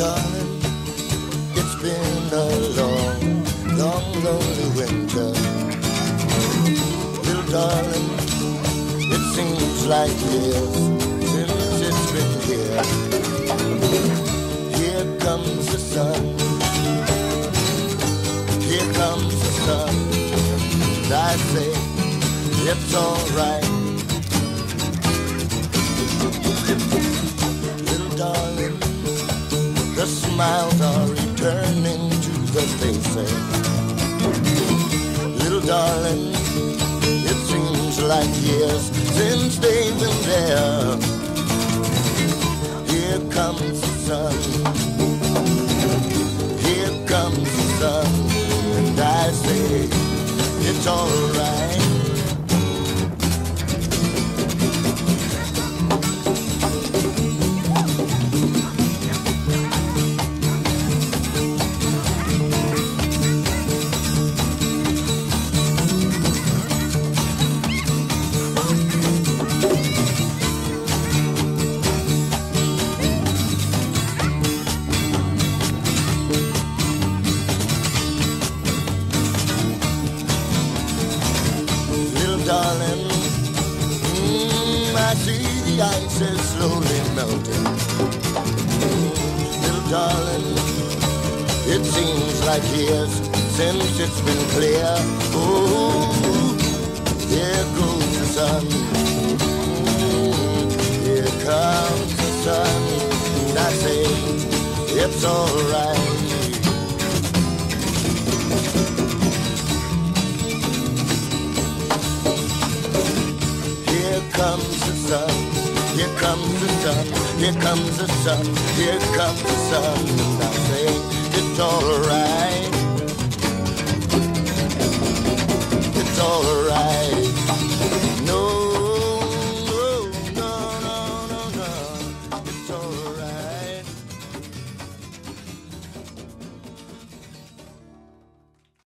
darling, it's been a long, long, lonely winter. Little darling, it seems like years since it's been here. Here comes the sun. Here comes the sun. And I say, it's alright. Smiles are returning to the faces. Little darling, it seems like years since they've been there. Here comes the sun. Here comes the sun. And I say, it's alright. Darling. Mm, I see the ice is slowly melting. Little darling, it seems like years since it's been clear. Oh, here goes the sun. Here comes the sun. And I say, it's alright. Here comes the sun, here comes the sun, here comes the sun, and I say it's alright.